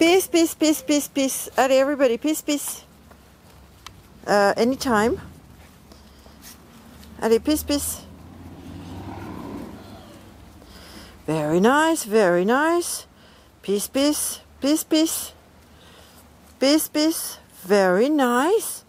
Peace, peace, peace, peace, peace. Allez, everybody, peace, peace. Uh, anytime. Allez, peace, peace. Very nice, very nice. Peace, peace, peace, peace. Peace, peace. Very nice.